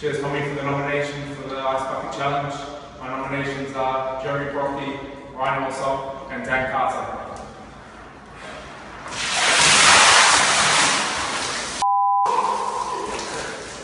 Cheers Tommy for the nomination for the Ice Bucket Challenge. My nominations are Jeremy Brockie, Ryan Alsop and Dan Carter.